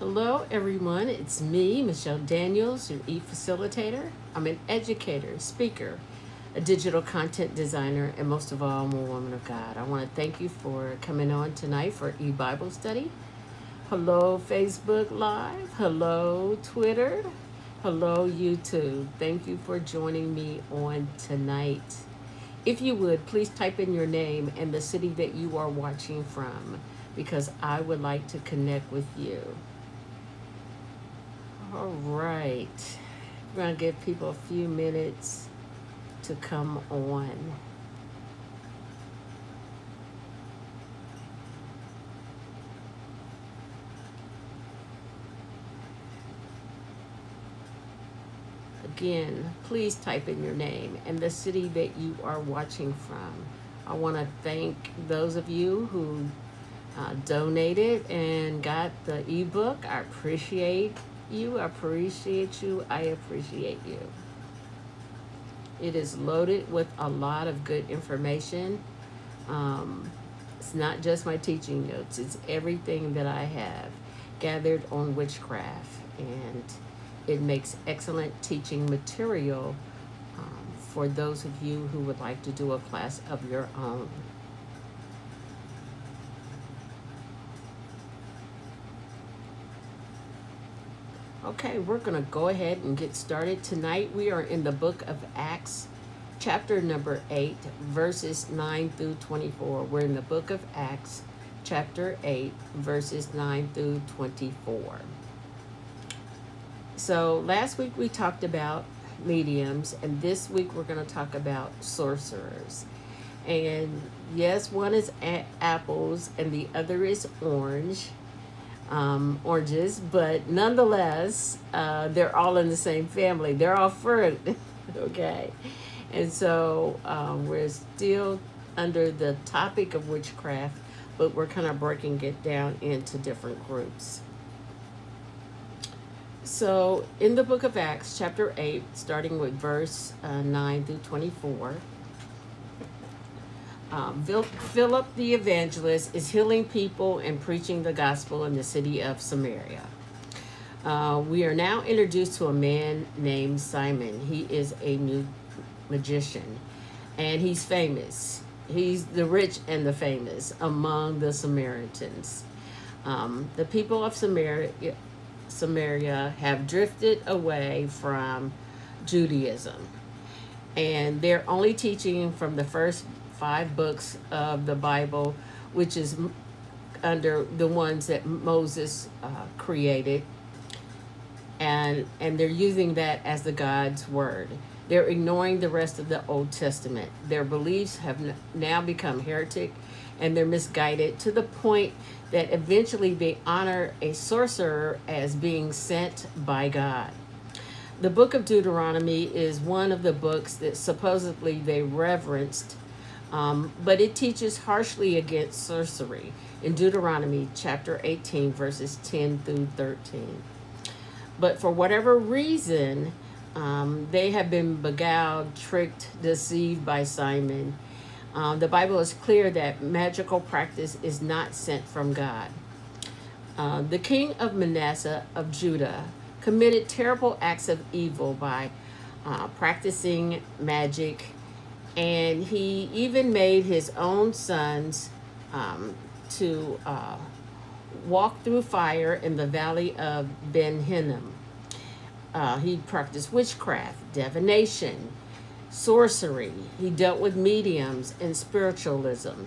Hello, everyone. It's me, Michelle Daniels, your e facilitator. I'm an educator, speaker, a digital content designer, and most of all, I'm a woman of God. I want to thank you for coming on tonight for e Bible study. Hello, Facebook Live. Hello, Twitter. Hello, YouTube. Thank you for joining me on tonight. If you would, please type in your name and the city that you are watching from because I would like to connect with you. All right. We're going to give people a few minutes to come on. Again, please type in your name and the city that you are watching from. I want to thank those of you who uh, donated and got the ebook. I appreciate you. Appreciate you. I appreciate you. It is loaded with a lot of good information. Um, it's not just my teaching notes, it's everything that I have gathered on witchcraft. And it makes excellent teaching material um, for those of you who would like to do a class of your own. Okay, we're going to go ahead and get started. Tonight we are in the book of Acts, chapter number 8, verses 9 through 24. We're in the book of Acts, chapter 8, verses 9 through 24. So last week we talked about mediums, and this week we're going to talk about sorcerers. And yes, one is apples and the other is orange um, oranges, but nonetheless, uh, they're all in the same family. They're all fruit, okay? And so um, we're still under the topic of witchcraft, but we're kind of breaking it down into different groups. So in the book of Acts, chapter 8, starting with verse uh, 9 through 24, um, Philip the evangelist is healing people and preaching the gospel in the city of Samaria. Uh, we are now introduced to a man named Simon. He is a new magician and he's famous. He's the rich and the famous among the Samaritans. Um, the people of Samaria, Samaria have drifted away from Judaism and they're only teaching from the first five books of the Bible, which is under the ones that Moses uh, created. And, and they're using that as the God's word. They're ignoring the rest of the Old Testament. Their beliefs have now become heretic and they're misguided to the point that eventually they honor a sorcerer as being sent by God. The book of Deuteronomy is one of the books that supposedly they reverenced um, but it teaches harshly against sorcery in Deuteronomy chapter 18, verses 10 through 13. But for whatever reason, um, they have been beguiled, tricked, deceived by Simon. Um, the Bible is clear that magical practice is not sent from God. Uh, the king of Manasseh of Judah committed terrible acts of evil by uh, practicing magic and he even made his own sons um, to uh, walk through fire in the valley of Ben Hinnom. Uh, he practiced witchcraft, divination, sorcery. He dealt with mediums and spiritualism.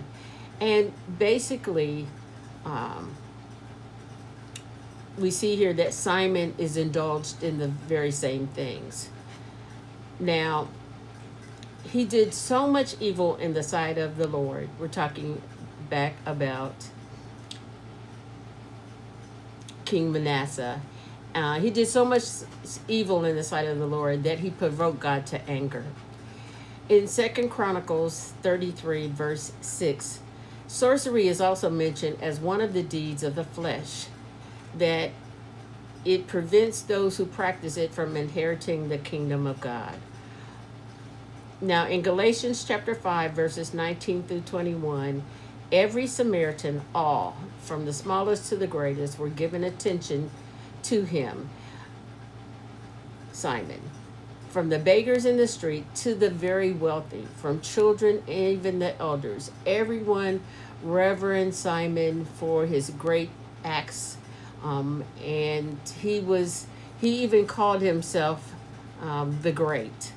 And basically, um, we see here that Simon is indulged in the very same things. Now, he did so much evil in the sight of the Lord. We're talking back about King Manasseh. Uh, he did so much evil in the sight of the Lord that he provoked God to anger. In Second Chronicles 33, verse 6, sorcery is also mentioned as one of the deeds of the flesh, that it prevents those who practice it from inheriting the kingdom of God. Now, in Galatians chapter 5, verses 19 through 21, every Samaritan, all, from the smallest to the greatest, were given attention to him, Simon, from the beggars in the street to the very wealthy, from children, even the elders. Everyone reverend Simon for his great acts, um, and he was he even called himself um, the Great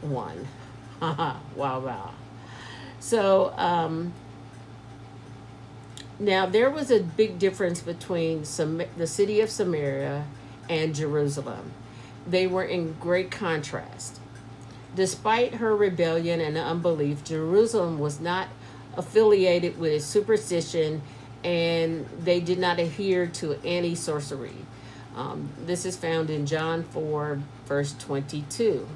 One. wow, wow. So um, now there was a big difference between some, the city of Samaria and Jerusalem. They were in great contrast. Despite her rebellion and unbelief, Jerusalem was not affiliated with superstition and they did not adhere to any sorcery. Um, this is found in John 4, verse 22.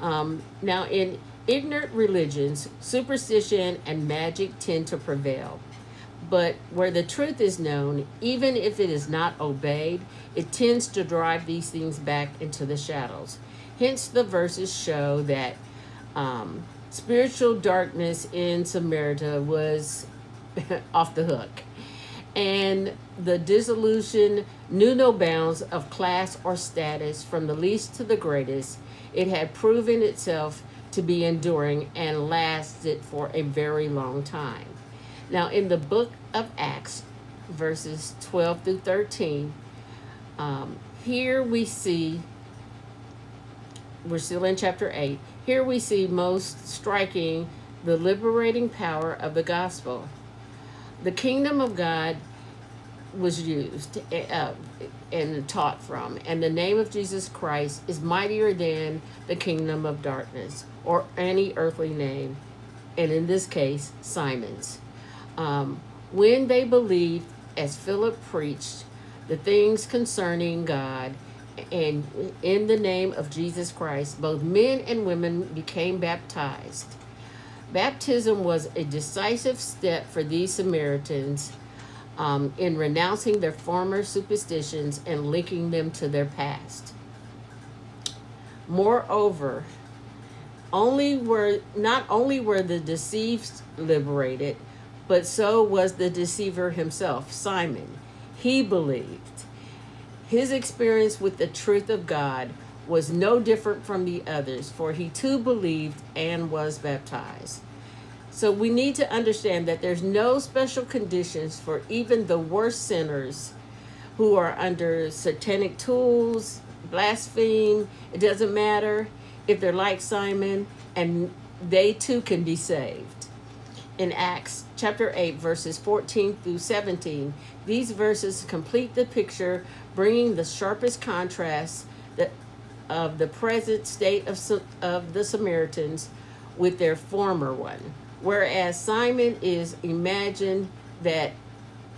Um, now, in ignorant religions, superstition and magic tend to prevail. But where the truth is known, even if it is not obeyed, it tends to drive these things back into the shadows. Hence, the verses show that um, spiritual darkness in Samaria was off the hook. And the dissolution knew no bounds of class or status from the least to the greatest. It had proven itself to be enduring and lasted for a very long time. Now, in the book of Acts, verses 12 through 13, um, here we see, we're still in chapter 8, here we see most striking the liberating power of the gospel. The kingdom of God was used uh, and taught from, and the name of Jesus Christ is mightier than the kingdom of darkness or any earthly name, and in this case, Simon's. Um, when they believed, as Philip preached, the things concerning God and in the name of Jesus Christ, both men and women became baptized. Baptism was a decisive step for these Samaritans um, in renouncing their former superstitions and linking them to their past. Moreover, only were not only were the deceived liberated, but so was the deceiver himself, Simon. He believed. His experience with the truth of God was no different from the others, for he too believed and was baptized. So we need to understand that there's no special conditions for even the worst sinners who are under satanic tools, blaspheme. It doesn't matter if they're like Simon, and they too can be saved. In Acts chapter 8, verses 14 through 17, these verses complete the picture, bringing the sharpest contrast that, of the present state of, of the Samaritans with their former one. Whereas Simon is imagined that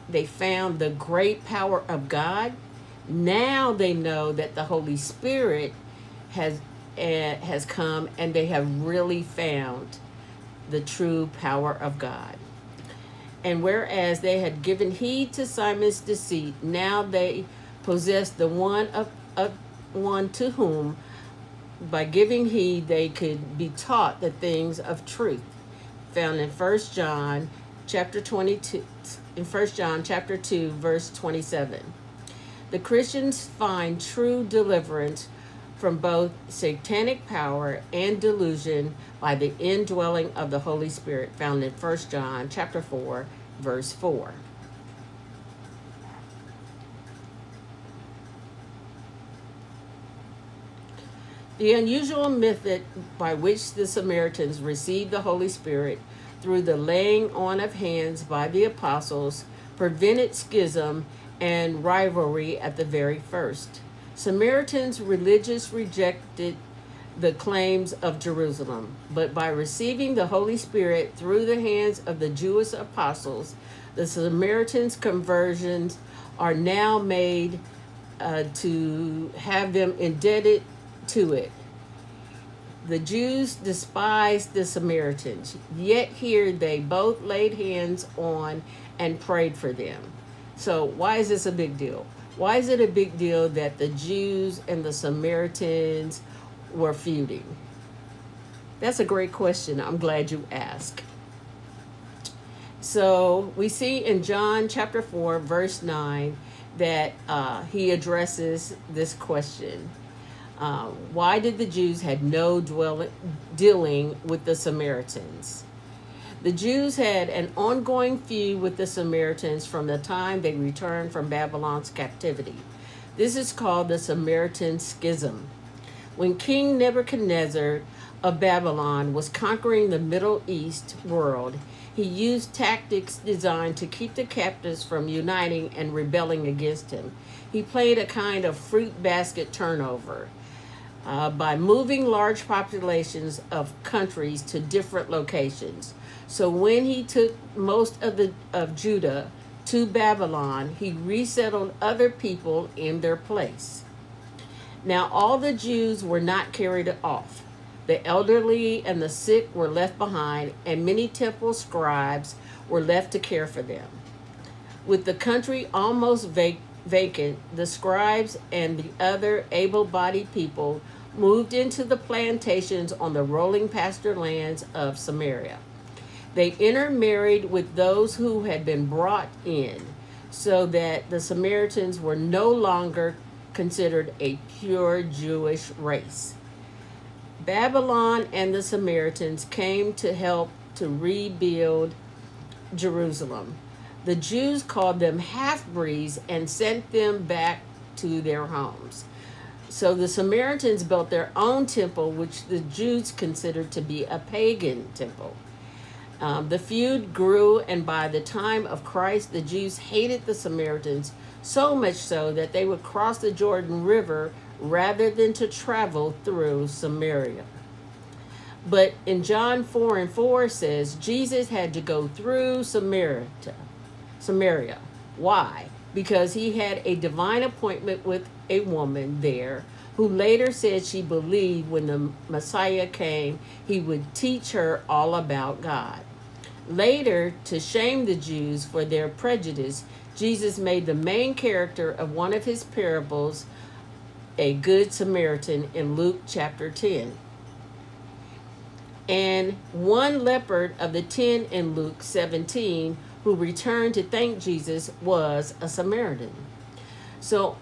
they found the great power of God, now they know that the Holy Spirit has uh, has come and they have really found the true power of God. And whereas they had given heed to Simon's deceit, now they possess the one of, of one to whom by giving heed they could be taught the things of truth found in First John chapter 22 in First John chapter 2 verse 27. The Christians find true deliverance from both satanic power and delusion by the indwelling of the Holy Spirit found in 1 John chapter 4 verse 4. The unusual method by which the Samaritans received the Holy Spirit through the laying on of hands by the apostles prevented schism and rivalry at the very first. Samaritans religious rejected the claims of Jerusalem, but by receiving the Holy Spirit through the hands of the Jewish apostles, the Samaritans' conversions are now made uh, to have them indebted to it. The Jews despised the Samaritans, yet here they both laid hands on and prayed for them. So, why is this a big deal? Why is it a big deal that the Jews and the Samaritans were feuding? That's a great question. I'm glad you asked. So we see in John chapter 4, verse 9, that uh, he addresses this question. Uh, why did the Jews had no dwelling, dealing with the Samaritans? The Jews had an ongoing feud with the Samaritans from the time they returned from Babylon's captivity. This is called the Samaritan Schism. When King Nebuchadnezzar of Babylon was conquering the Middle East world, he used tactics designed to keep the captives from uniting and rebelling against him. He played a kind of fruit basket turnover uh, by moving large populations of countries to different locations. So when he took most of the of Judah to Babylon, he resettled other people in their place. Now all the Jews were not carried off. The elderly and the sick were left behind, and many temple scribes were left to care for them. With the country almost vac- vacant, the scribes and the other able bodied people moved into the plantations on the rolling pasture lands of Samaria. They intermarried with those who had been brought in, so that the Samaritans were no longer considered a pure Jewish race. Babylon and the Samaritans came to help to rebuild Jerusalem. The Jews called them half breeds and sent them back to their homes. So the Samaritans built their own temple, which the Jews considered to be a pagan temple. Um, the feud grew, and by the time of Christ, the Jews hated the Samaritans so much so that they would cross the Jordan River rather than to travel through Samaria. But in John 4 and 4 says Jesus had to go through Samaria. Samaria. Why? Because he had a divine appointment with a woman there who later said she believed when the Messiah came, he would teach her all about God. Later, to shame the Jews for their prejudice, Jesus made the main character of one of his parables a good Samaritan in Luke chapter 10. And one leopard of the 10 in Luke 17 who returned to thank Jesus was a Samaritan. So,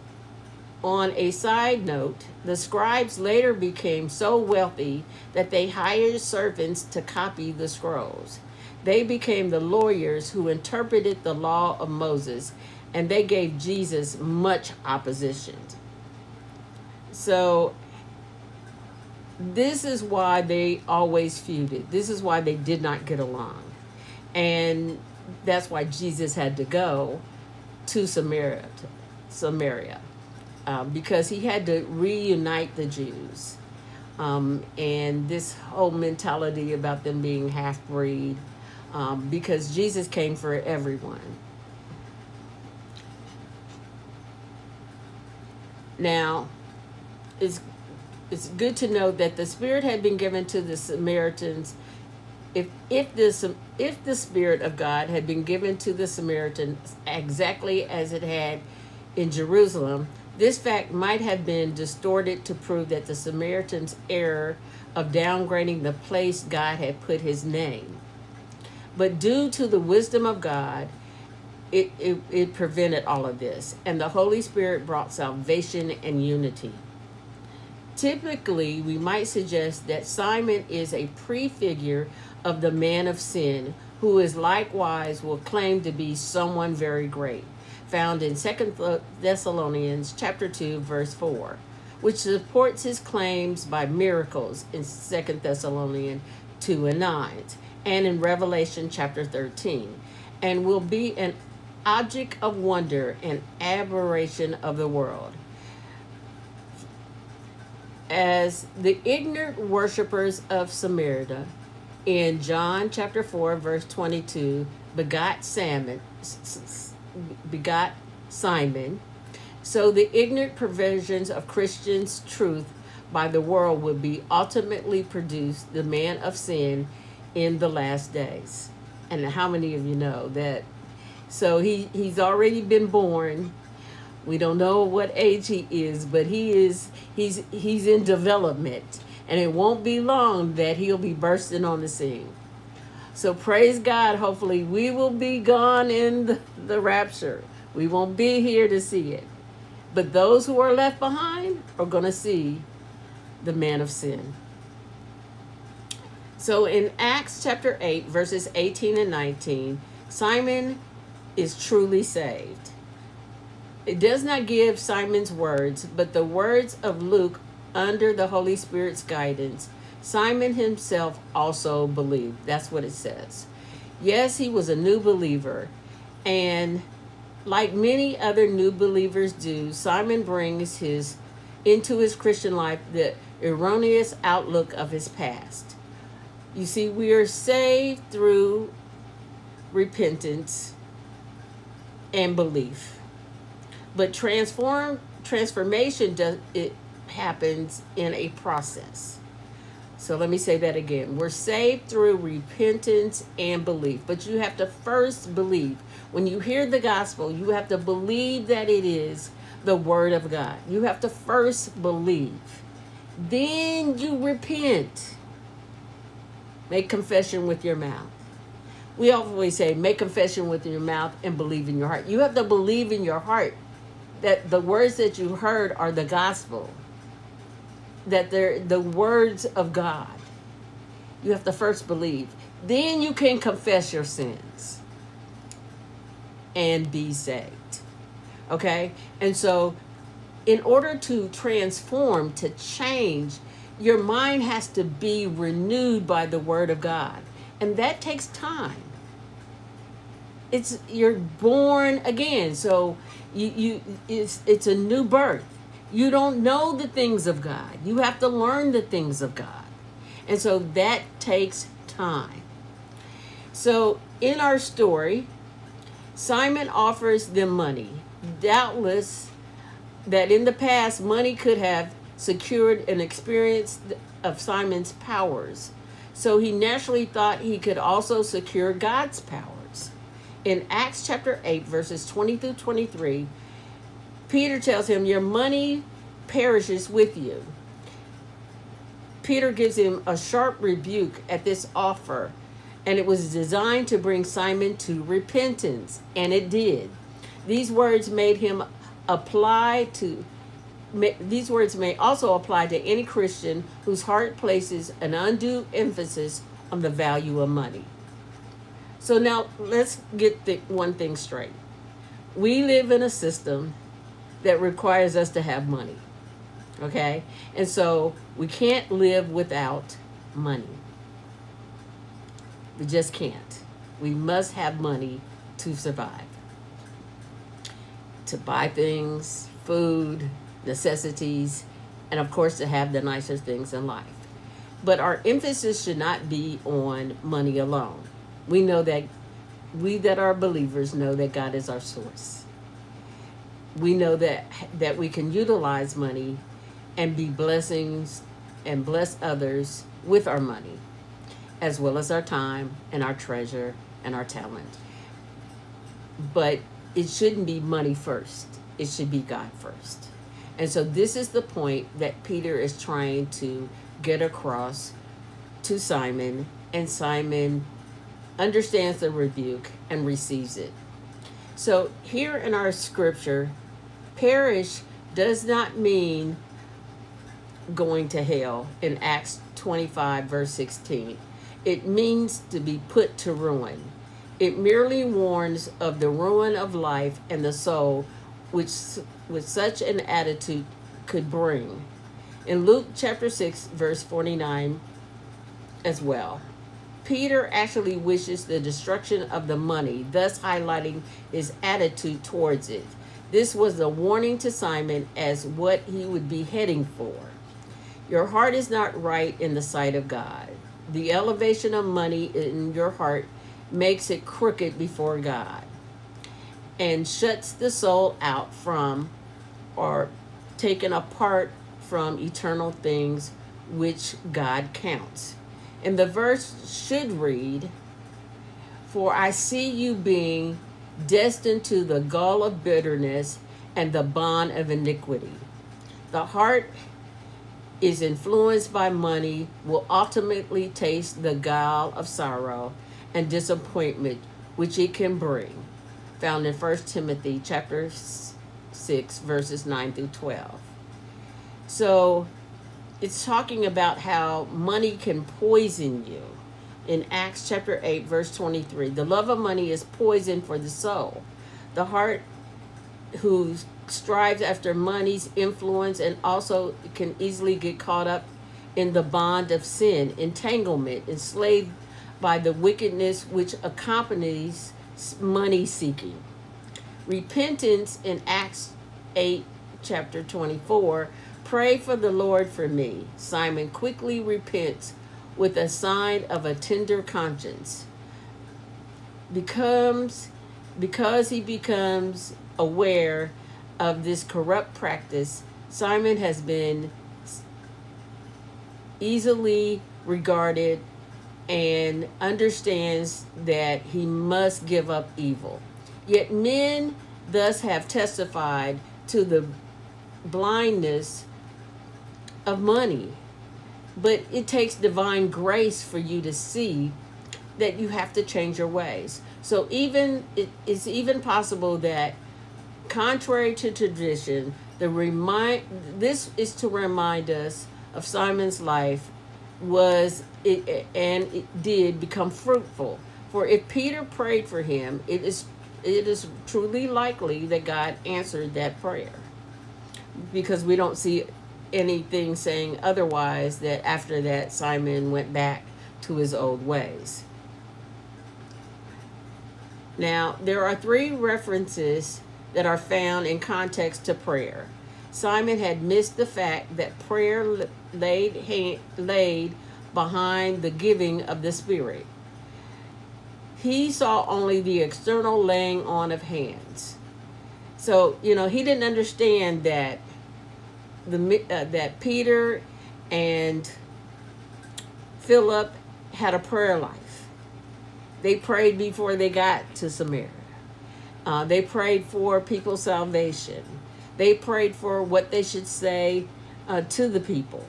on a side note, the scribes later became so wealthy that they hired servants to copy the scrolls. They became the lawyers who interpreted the law of Moses, and they gave Jesus much opposition. So this is why they always feuded. This is why they did not get along. And that's why Jesus had to go to Samaria, to Samaria um, because he had to reunite the Jews. Um, and this whole mentality about them being half breed, um, because Jesus came for everyone. Now, it's it's good to know that the spirit had been given to the Samaritans. If if this if the spirit of God had been given to the Samaritans exactly as it had in Jerusalem, this fact might have been distorted to prove that the Samaritans' error of downgrading the place God had put his name. But due to the wisdom of God, it, it, it prevented all of this, and the Holy Spirit brought salvation and unity. Typically, we might suggest that Simon is a prefigure of the man of sin, who is likewise will claim to be someone very great, found in Second Thessalonians chapter 2, verse 4, which supports his claims by miracles in Second Thessalonians 2 and 9, and in Revelation chapter 13, and will be an object of wonder and aberration of the world. As the ignorant worshippers of Samaria in John chapter 4 verse 22 begot Simon begot Simon. So the ignorant perversions of Christians truth by the world would be ultimately produce the man of sin in the last days. And how many of you know that? So he he's already been born. We don't know what age he is, but he is he's he's in development, and it won't be long that he'll be bursting on the scene. So praise God. Hopefully, we will be gone in the, the rapture. We won't be here to see it. But those who are left behind are going to see the man of sin. So in Acts chapter 8, verses 18 and 19, Simon is truly saved. It does not give Simon's words, but the words of Luke under the Holy Spirit's guidance. Simon himself also believed. That's what it says. Yes, he was a new believer. And like many other new believers do, Simon brings his into his Christian life the erroneous outlook of his past. You see, we are saved through repentance and belief. But transform transformation does it happens in a process. So let me say that again. We're saved through repentance and belief, but you have to first believe. When you hear the gospel, you have to believe that it is the word of God. You have to first believe. Then you repent. Make confession with your mouth. We always say, make confession with your mouth and believe in your heart. You have to believe in your heart that the words that you heard are the gospel, that they're the words of God. You have to first believe. Then you can confess your sins and be saved. Okay? And so, in order to transform, to change, your mind has to be renewed by the Word of God. And that takes time. It's you're born again. So you, you it's it's a new birth. You don't know the things of God. You have to learn the things of God. And so that takes time. So in our story, Simon offers them money. Doubtless that in the past money could have secured an experience of Simon's powers. So he naturally thought he could also secure God's powers. In Acts chapter 8, verses 20 through 23, Peter tells him, Your money perishes with you. Peter gives him a sharp rebuke at this offer, and it was designed to bring Simon to repentance, and it did. These words made him apply to these words may also apply to any Christian whose heart places an undue emphasis on the value of money. So now let's get the one thing straight. We live in a system that requires us to have money. Okay? And so we can't live without money. We just can't. We must have money to survive. To buy things, food, necessities, and of course to have the nicer things in life. But our emphasis should not be on money alone. We know that we that are believers know that God is our source. We know that that we can utilize money and be blessings and bless others with our money, as well as our time and our treasure and our talent. But it shouldn't be money first. It should be God first. And so this is the point that Peter is trying to get across to Simon, and Simon understands the rebuke and receives it. So here in our scripture, perish does not mean going to hell in Acts 25, verse 16. It means to be put to ruin. It merely warns of the ruin of life and the soul which with such an attitude could bring. In Luke chapter 6, verse 49 as well. Peter actually wishes the destruction of the money, thus highlighting his attitude towards it. This was a warning to Simon as what he would be heading for. Your heart is not right in the sight of God. The elevation of money in your heart makes it crooked before God and shuts the soul out from or taken apart from eternal things which God counts. And the verse should read, For I see you being destined to the gall of bitterness and the bond of iniquity. The heart is influenced by money, will ultimately taste the gall of sorrow, and disappointment which it can bring. Found in 1 Timothy chapter 6 verses 9 through 12. So it's talking about how money can poison you. In Acts chapter 8 verse 23, the love of money is poison for the soul. The heart who strives after money's influence and also can easily get caught up in the bond of sin, entanglement, enslaved by the wickedness which accompanies money seeking. Repentance in Acts 8, chapter 24 Pray for the Lord for me. Simon quickly repents with a sign of a tender conscience. Becomes because he becomes aware of this corrupt practice, Simon has been easily regarded and understands that he must give up evil. Yet men thus have testified to the blindness of money. But it takes divine grace for you to see that you have to change your ways. So even it, it's even possible that contrary to tradition, the remind this is to remind us of Simon's life was it and it did become fruitful. For if Peter prayed for him, it is it is truly likely that God answered that prayer. Because we don't see anything saying otherwise that after that Simon went back to his old ways. Now, there are three references that are found in context to prayer. Simon had missed the fact that prayer laid, laid behind the giving of the Spirit. He saw only the external laying on of hands. So, you know, he didn't understand that the uh, that Peter and Philip had a prayer life. They prayed before they got to Samaria. Uh, they prayed for people's salvation. They prayed for what they should say uh, to the people.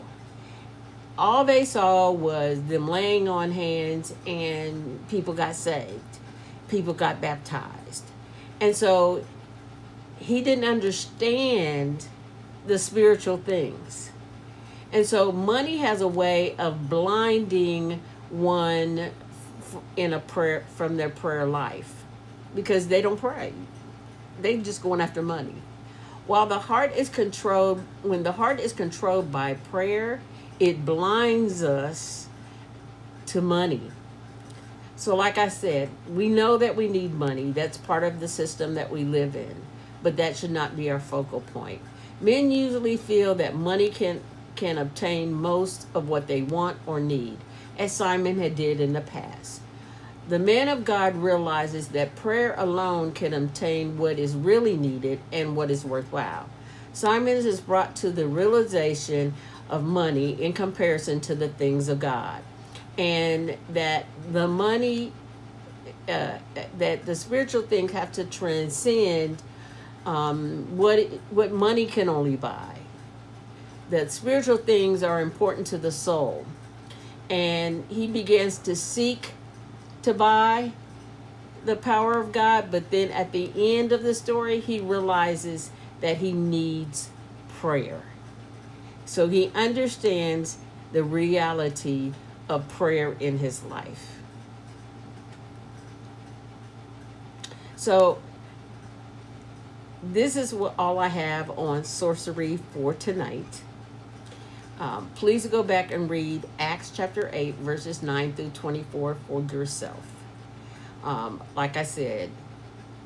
All they saw was them laying on hands and people got saved. People got baptized. And so he didn't understand the spiritual things. And so money has a way of blinding one in a prayer from their prayer life because they don't pray. They just going after money. While the heart is controlled, when the heart is controlled by prayer, it blinds us to money. So, like I said, we know that we need money. That's part of the system that we live in, but that should not be our focal point. Men usually feel that money can can obtain most of what they want or need, as Simon had did in the past. The man of God realizes that prayer alone can obtain what is really needed and what is worthwhile. Simon is brought to the realization of money in comparison to the things of God, and that the money, uh, that the spiritual things have to transcend um, what what money can only buy. That spiritual things are important to the soul, and he begins to seek to buy the power of God. But then at the end of the story, he realizes that he needs prayer. So he understands the reality of prayer in his life. So this is what all I have on sorcery for tonight. Um, please go back and read Acts chapter 8, verses 9 through 24 for yourself. Um, like I said,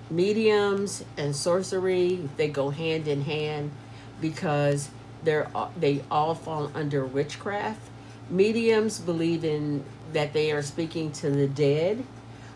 mediums and sorcery, they go hand in hand because they're they all fall under witchcraft. Mediums believe in that they are speaking to the dead,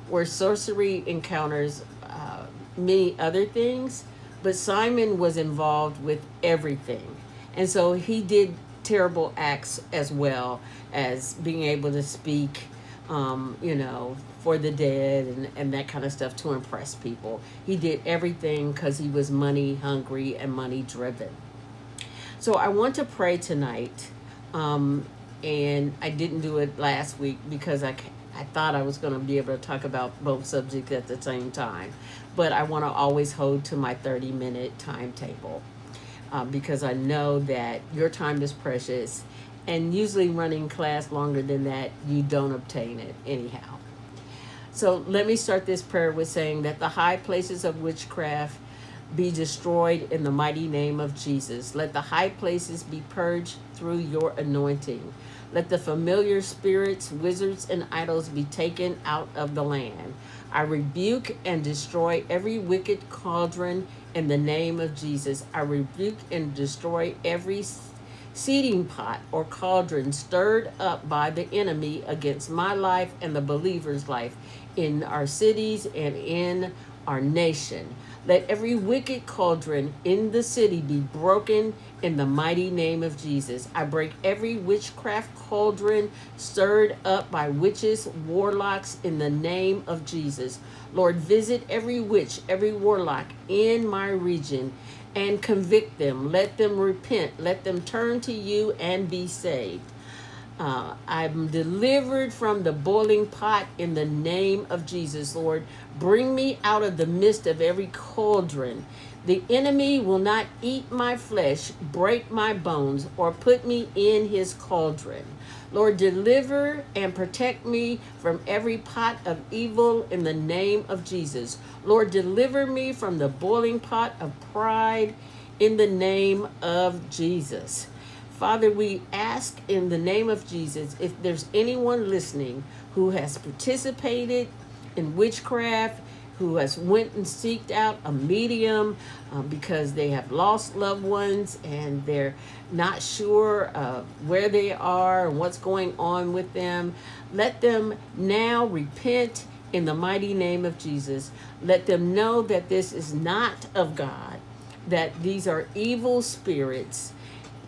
where sorcery encounters uh, many other things but Simon was involved with everything. And so he did terrible acts as well as being able to speak, um, you know, for the dead and, and that kind of stuff to impress people. He did everything because he was money hungry and money driven. So I want to pray tonight. Um, and I didn't do it last week because I I thought I was going to be able to talk about both subjects at the same time, but I want to always hold to my 30 minute timetable uh, because I know that your time is precious, and usually running class longer than that, you don't obtain it anyhow. So let me start this prayer with saying that the high places of witchcraft be destroyed in the mighty name of Jesus. Let the high places be purged through your anointing. Let the familiar spirits, wizards, and idols be taken out of the land. I rebuke and destroy every wicked cauldron in the name of Jesus. I rebuke and destroy every seeding pot or cauldron stirred up by the enemy against my life and the believer's life in our cities and in our nation. Let every wicked cauldron in the city be broken in the mighty name of Jesus. I break every witchcraft cauldron stirred up by witches, warlocks in the name of Jesus. Lord, visit every witch, every warlock in my region and convict them. Let them repent. Let them turn to you and be saved. Uh, I'm delivered from the boiling pot in the name of Jesus, Lord. Bring me out of the midst of every cauldron. The enemy will not eat my flesh, break my bones, or put me in his cauldron. Lord, deliver and protect me from every pot of evil in the name of Jesus. Lord, deliver me from the boiling pot of pride in the name of Jesus. Father, we ask in the name of Jesus if there's anyone listening who has participated in witchcraft, who has went and seeked out a medium uh, because they have lost loved ones and they're not sure uh, where they are and what's going on with them. Let them now repent in the mighty name of Jesus. Let them know that this is not of God, that these are evil spirits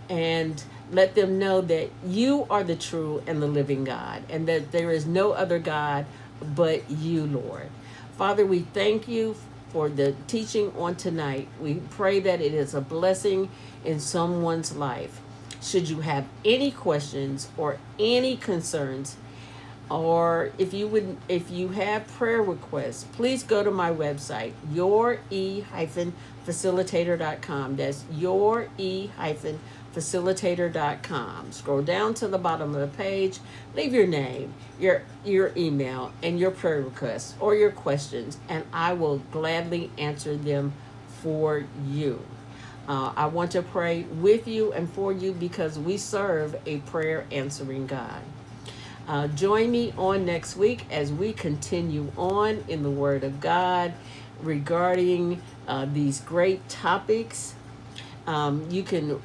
and let them know that you are the true and the living God and that there is no other God but you, Lord. Father, we thank you for the teaching on tonight. We pray that it is a blessing in someone's life. Should you have any questions or any concerns, or if you would if you have prayer requests please go to my website your e-facilitator.com that's your e-facilitator.com scroll down to the bottom of the page leave your name your your email and your prayer requests or your questions and i will gladly answer them for you uh, I want to pray with you and for you because we serve a prayer answering God. Uh, join me on next week as we continue on in the Word of God regarding uh, these great topics. Um, you can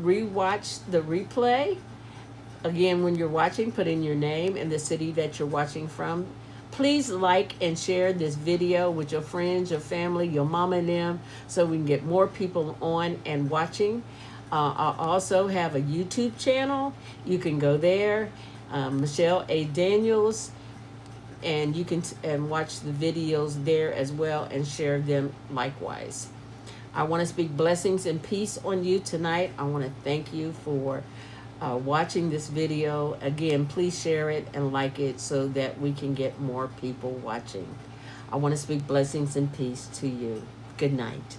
rewatch the replay. Again, when you're watching, put in your name and the city that you're watching from. Please like and share this video with your friends, your family, your mom and them so we can get more people on and watching. Uh, I also have a YouTube channel. You can go there um, Michelle A. Daniels, and you can and watch the videos there as well and share them likewise. I want to speak blessings and peace on you tonight. I want to thank you for uh, watching this video. Again, please share it and like it so that we can get more people watching. I want to speak blessings and peace to you. Good night.